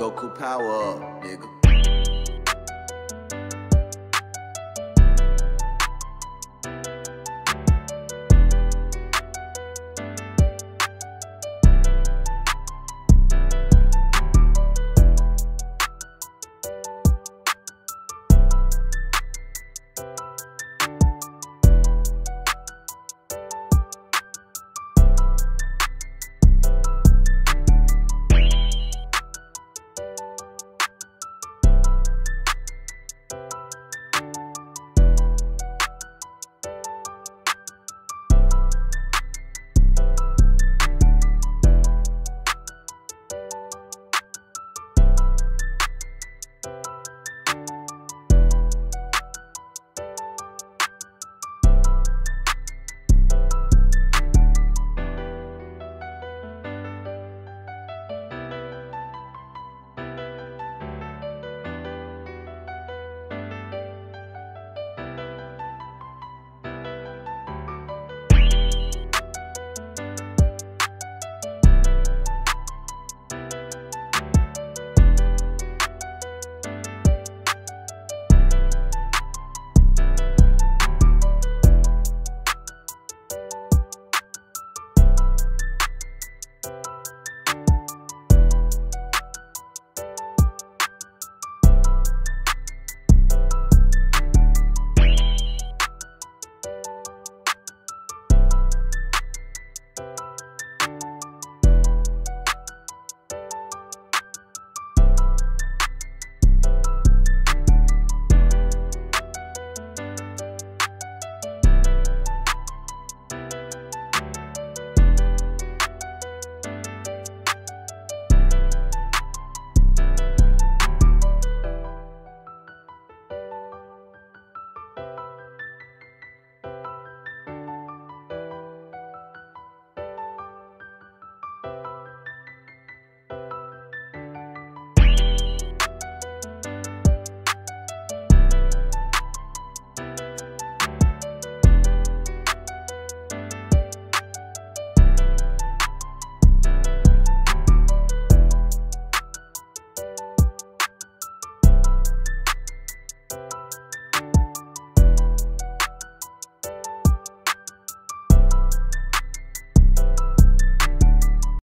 Goku power up, nigga.